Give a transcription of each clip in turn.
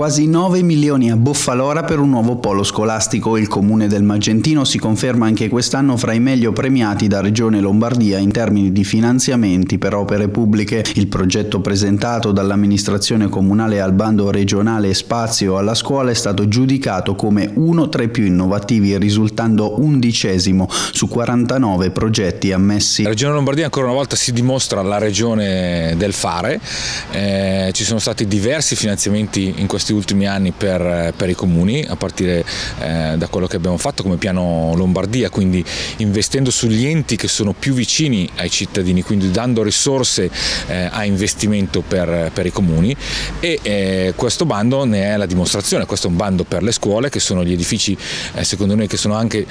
Quasi 9 milioni a Boffalora per un nuovo polo scolastico. Il comune del Magentino si conferma anche quest'anno fra i meglio premiati da Regione Lombardia in termini di finanziamenti per opere pubbliche. Il progetto presentato dall'amministrazione comunale al bando regionale Spazio alla scuola è stato giudicato come uno tra i più innovativi risultando undicesimo su 49 progetti ammessi. La Regione Lombardia ancora una volta si dimostra la regione del fare, eh, ci sono stati diversi finanziamenti in questo questi ultimi anni per, per i comuni, a partire eh, da quello che abbiamo fatto come piano Lombardia, quindi investendo sugli enti che sono più vicini ai cittadini, quindi dando risorse eh, a investimento per, per, i comuni e eh, questo bando ne è la dimostrazione, questo è un bando per le scuole che sono gli edifici eh, secondo noi che sono anche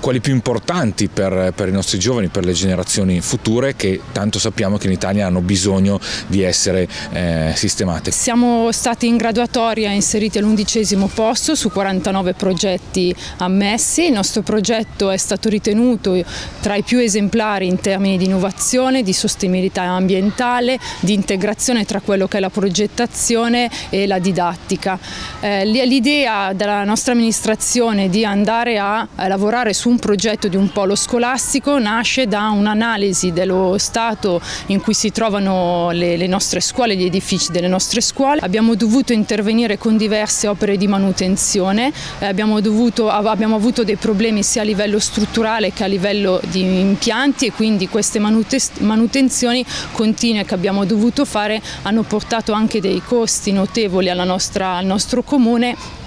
quelli più importanti per, per i nostri giovani, per le generazioni future che tanto sappiamo che in Italia hanno bisogno di essere eh, sistemate. Siamo stati in graduatoria graduatoria inseriti all'undicesimo posto su 49 progetti ammessi. Il nostro progetto è stato ritenuto tra i più esemplari in termini di innovazione, di sostenibilità ambientale, di integrazione tra quello che è la progettazione e la didattica. Eh, l'idea della nostra amministrazione di andare a, lavorare su un progetto di un polo scolastico nasce da un'analisi dello stato in cui si trovano le, le nostre scuole, gli edifici delle nostre scuole. Abbiamo dovuto intervenire intervenire con diverse opere di manutenzione, eh, abbiamo, dovuto, abbiamo avuto dei problemi sia a livello strutturale che a livello di impianti e quindi queste manutenzioni continue che abbiamo dovuto fare hanno portato anche dei costi notevoli nostra, al nostro comune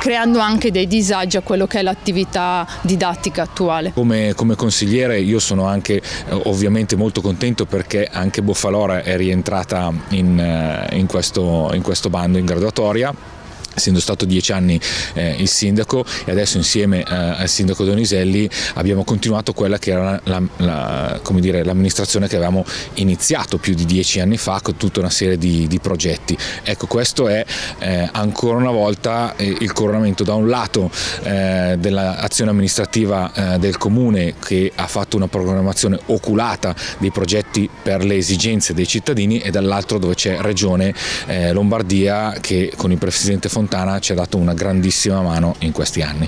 creando anche dei disagi a quello che è l'attività didattica attuale. Come, come, consigliere io sono anche eh, ovviamente molto contento perché anche Boffalora è rientrata in, eh, in, questo, in questo bando in graduatoria essendo stato dieci anni eh, il sindaco e adesso insieme eh, al sindaco Doniselli abbiamo continuato quella che era l'amministrazione che avevamo iniziato più di dieci anni fa con tutta una serie di, di progetti. Ecco questo è eh, ancora una volta eh, il coronamento da un lato eh, dell'azione amministrativa eh, del comune che ha fatto una programmazione oculata dei progetti per le esigenze dei cittadini e dall'altro dove c'è Regione Lombardia che con il Presidente Fontana Fontana ci ha dato una grandissima mano in questi anni.